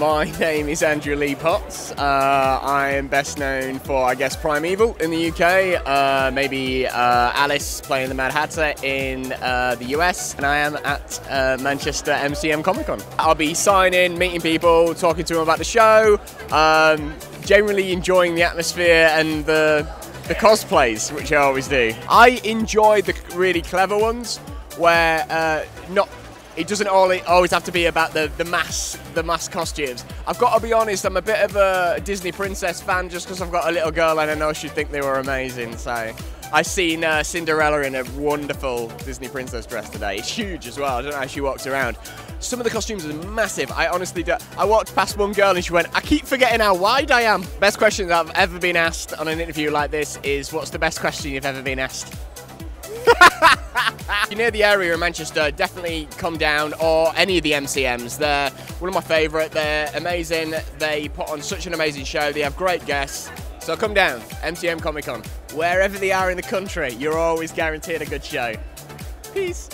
My name is Andrew Lee Potts. Uh, I am best known for, I guess, Primeval in the UK, uh, maybe uh, Alice playing the Mad Hatter in uh, the US, and I am at uh, Manchester MCM Comic Con. I'll be signing, meeting people, talking to them about the show, um, generally enjoying the atmosphere and the, the cosplays, which I always do. I enjoy the really clever ones where uh, not it doesn't always have to be about the, the mass the mass costumes. I've got to be honest, I'm a bit of a Disney princess fan just because I've got a little girl and I know she'd think they were amazing. So I've seen uh, Cinderella in a wonderful Disney princess dress today. It's huge as well. I don't know how she walks around. Some of the costumes are massive. I honestly do. I walked past one girl and she went, I keep forgetting how wide I am. Best question that I've ever been asked on an interview like this is, what's the best question you've ever been asked? If you're near the area in Manchester, definitely come down, or any of the MCMs. They're one of my favourite. They're amazing. They put on such an amazing show. They have great guests. So come down, MCM Comic Con. Wherever they are in the country, you're always guaranteed a good show. Peace.